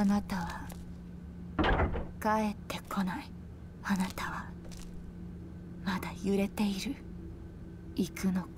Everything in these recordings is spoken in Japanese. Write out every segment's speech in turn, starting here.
あなたは帰ってこない。あなたはまだ揺れている。行くのか？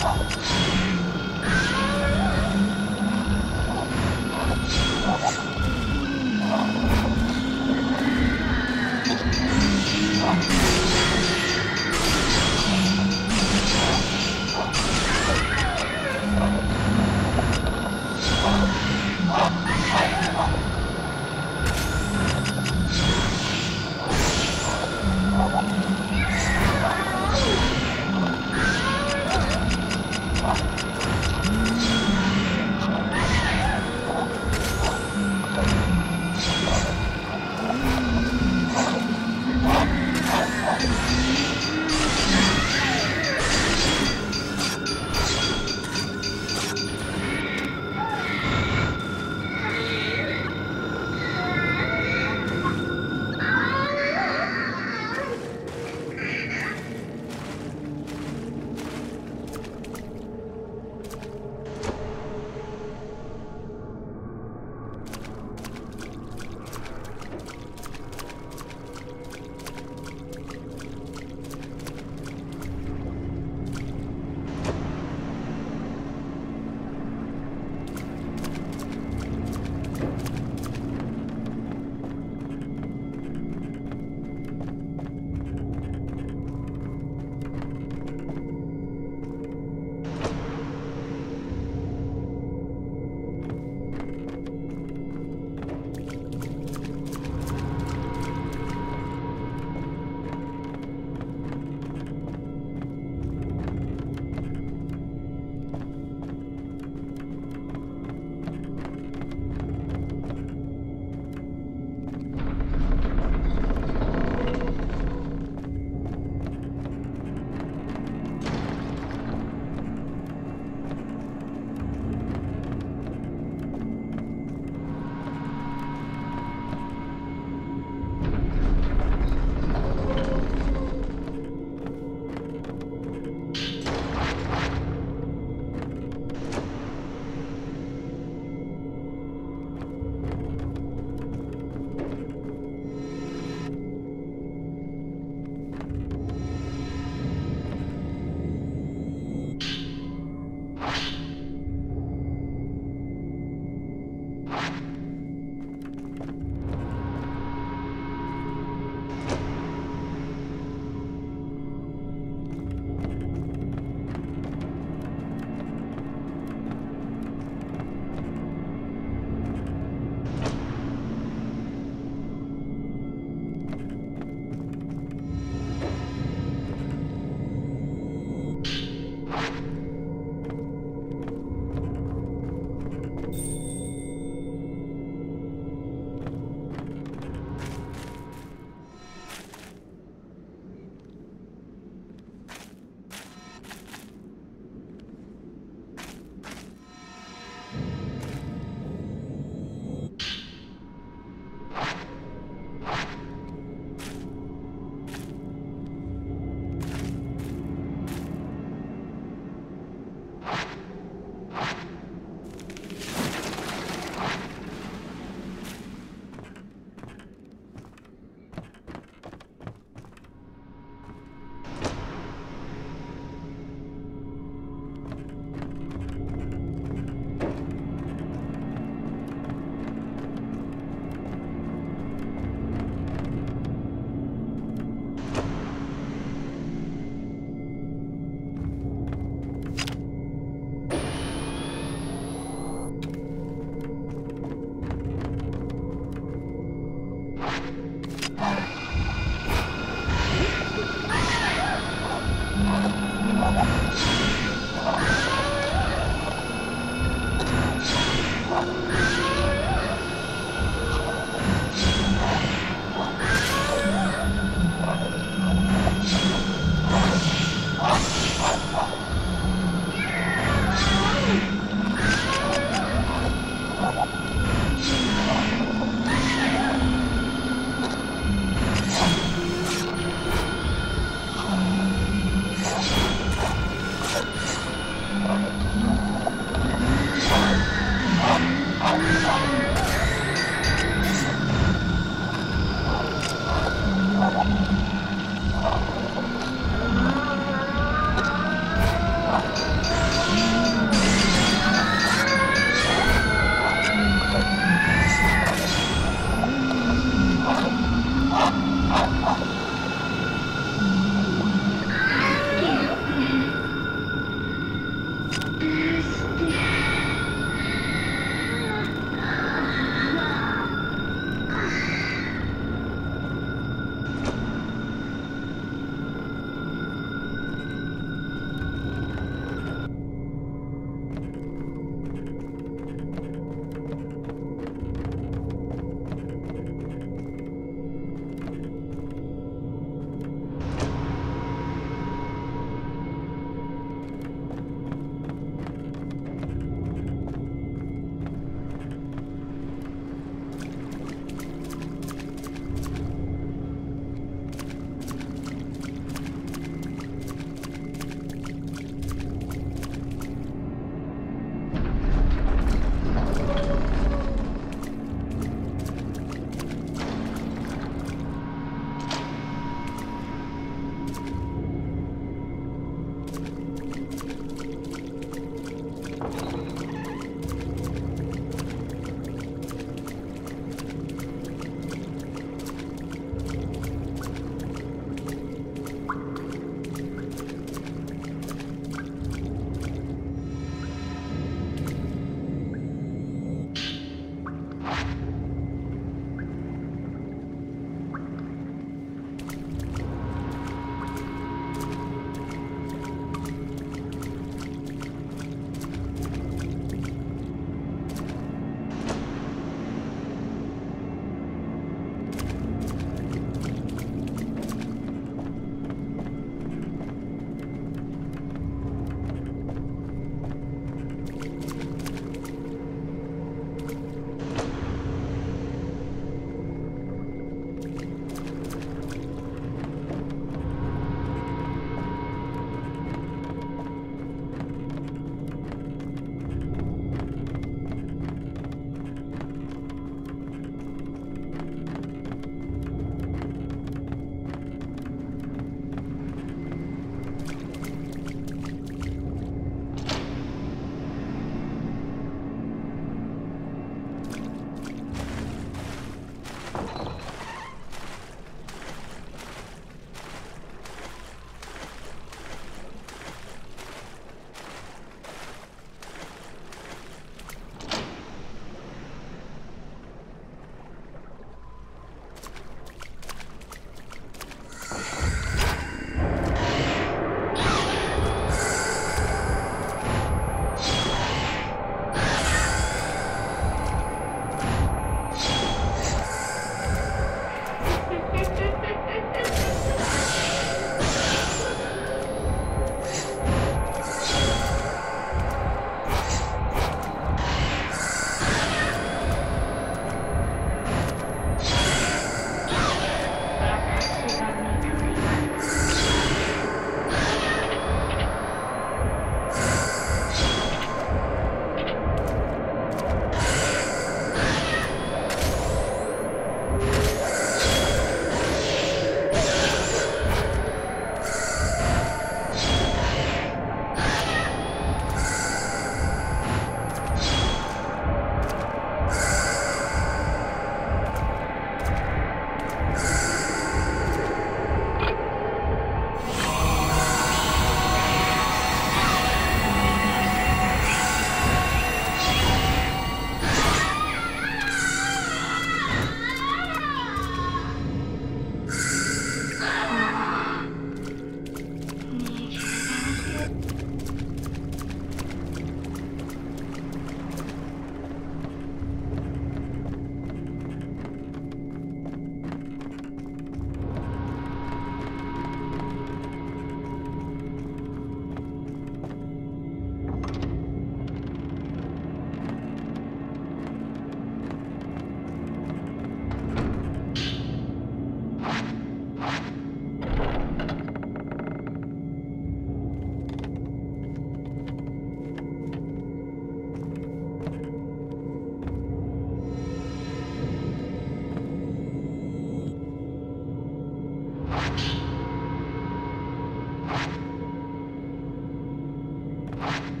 you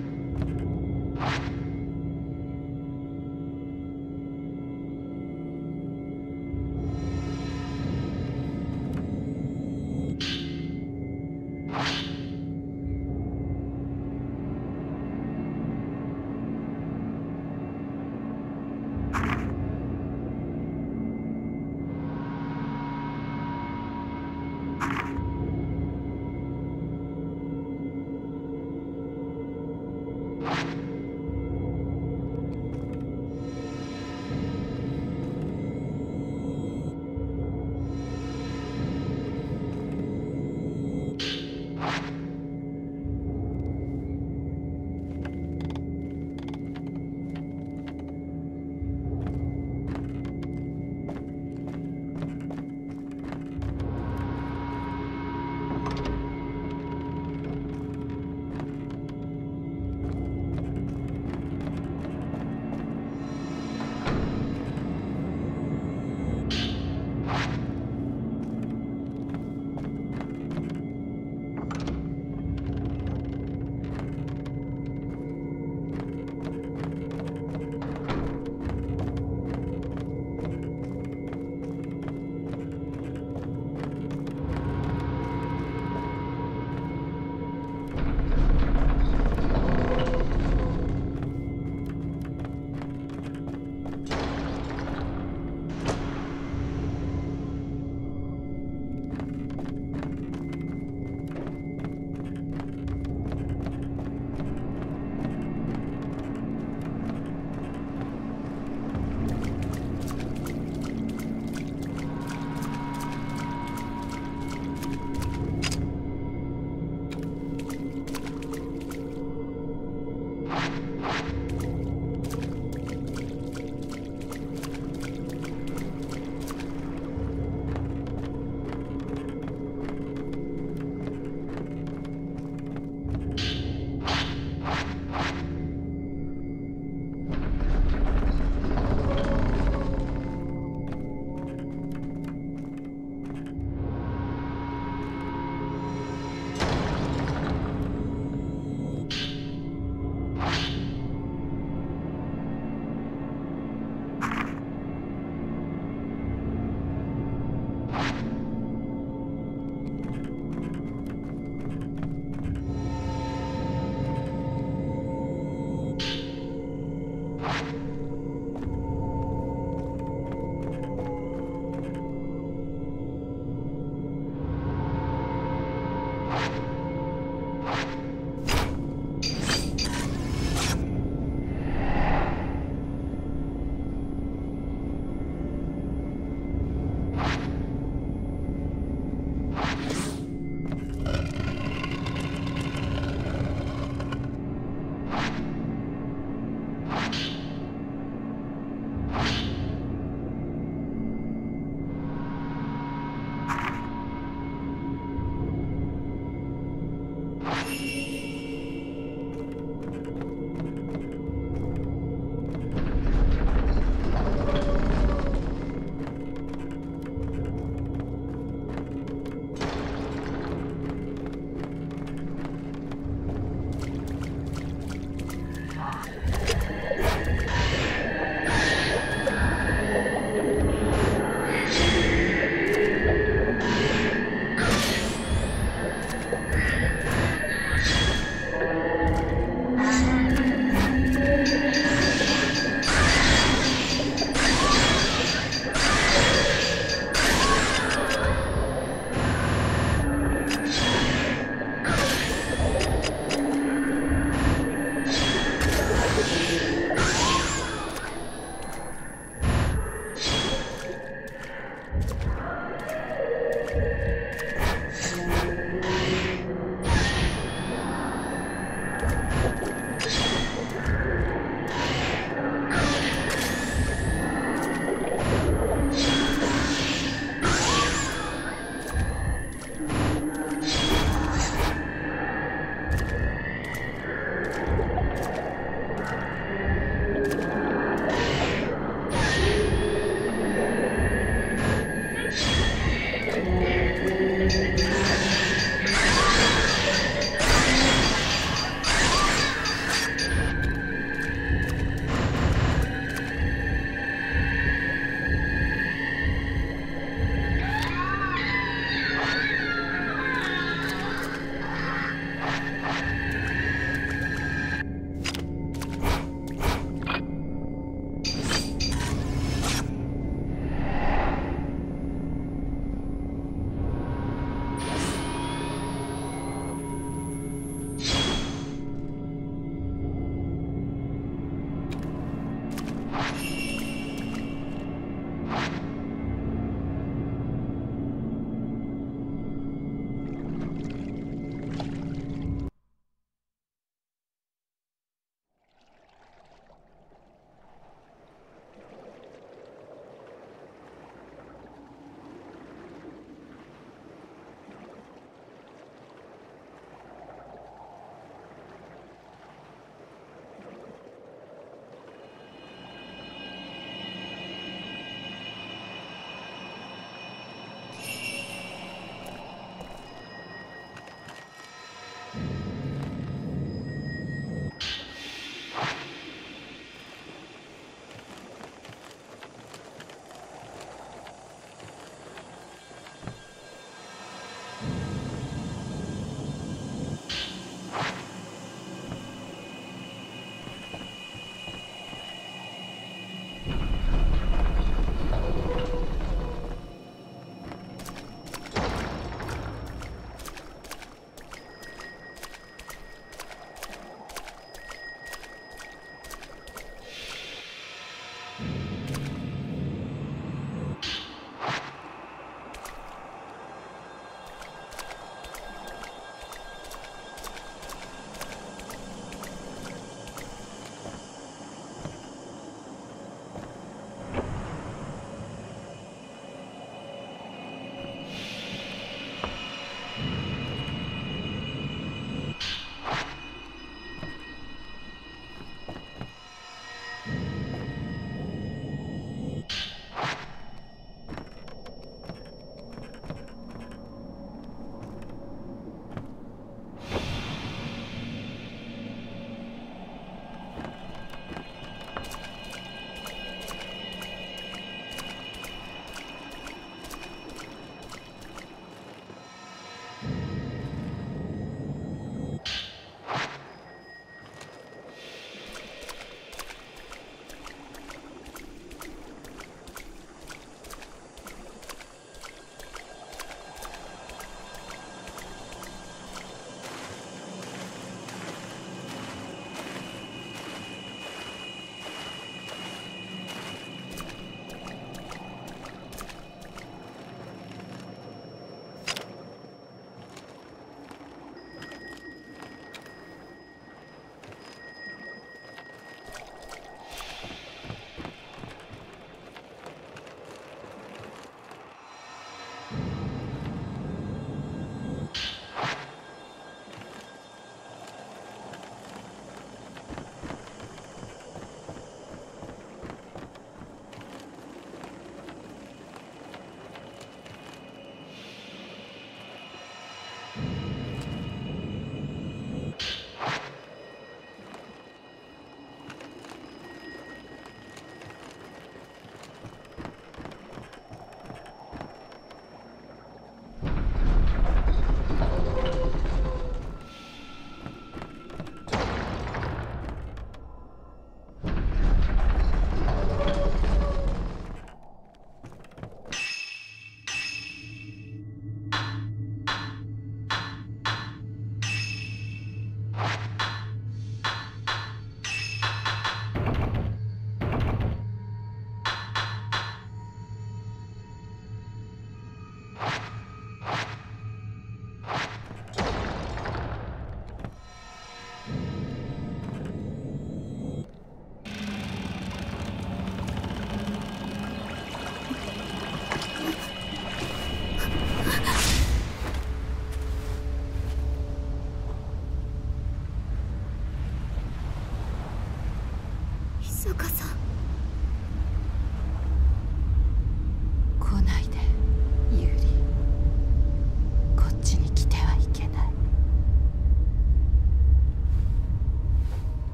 そうかそう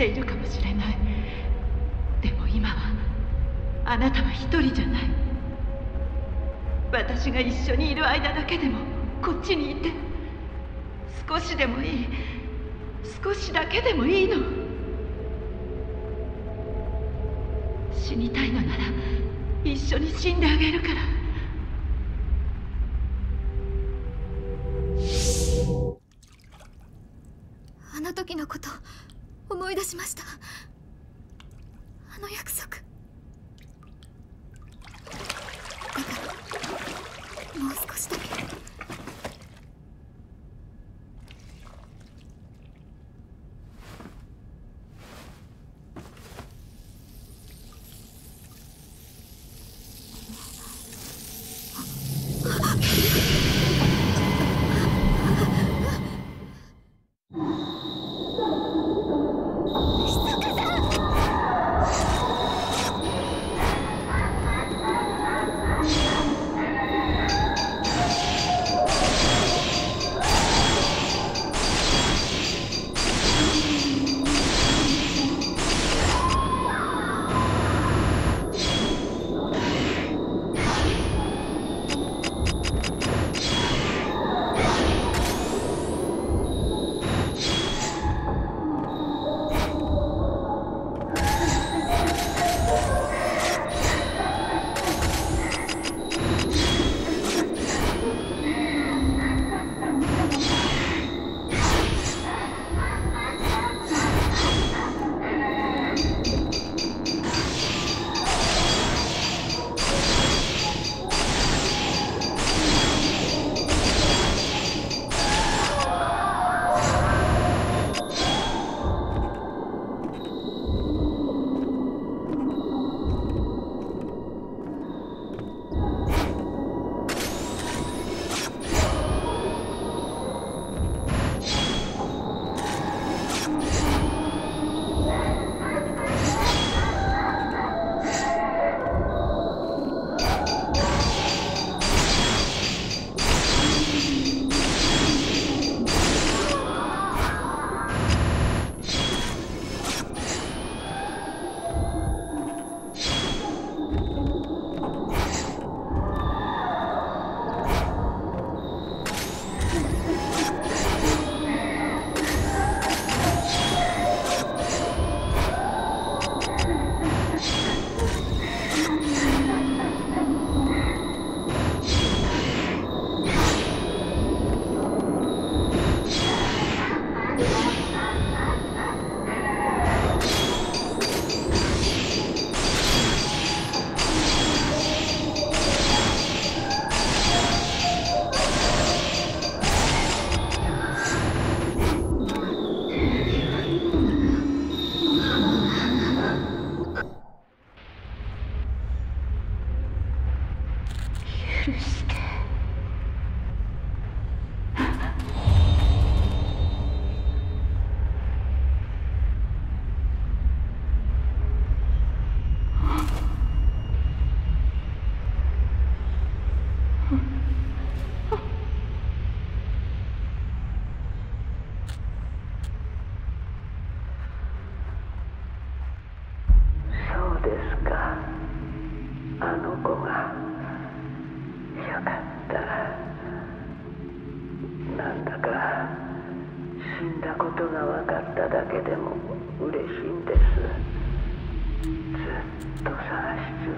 ているかもしれない。でも今はあなたは一人じゃない。私が一緒にいる間だけでもこっちにいて少しでもいい。少しだけでもいいの。死にたいのなら一緒に死んであげるから。あの時のこと。思い出しました。あの約束。だからもう少しだけ。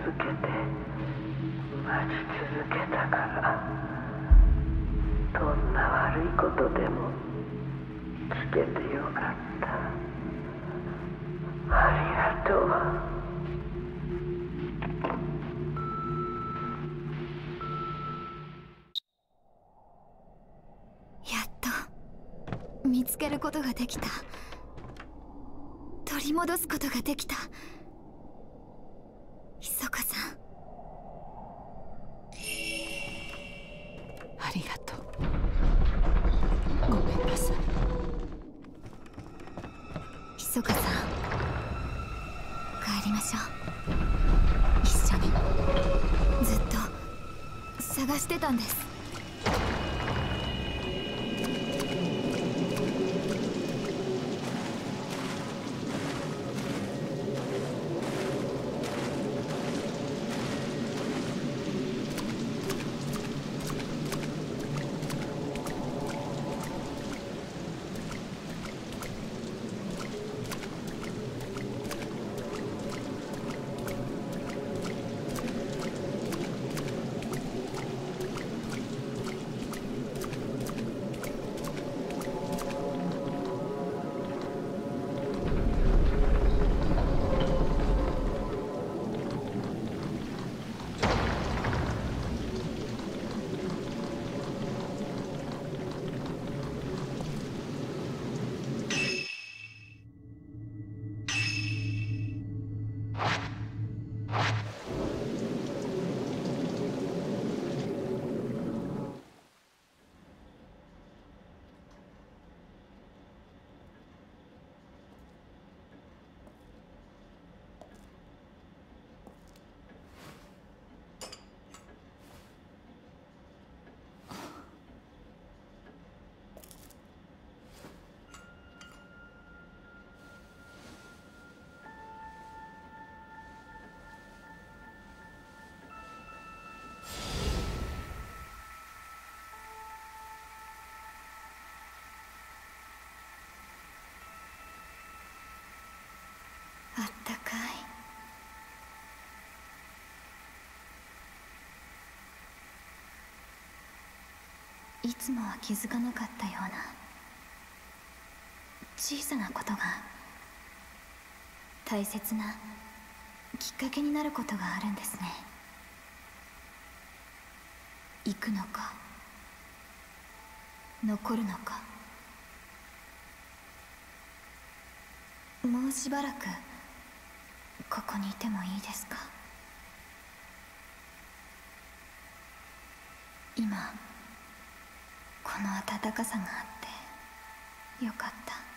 続けて待ち続けたからどんな悪いことでも聞けてよかった。とう。やっと見つけることができた。取り戻すことができた。あったかい。いつもは気づかなかったような。小さなことが大切なきっかけになることがあるんですね。行くのか残るのか。もうしばらくここにいてもいいですか？今この暖かさがあってよかった。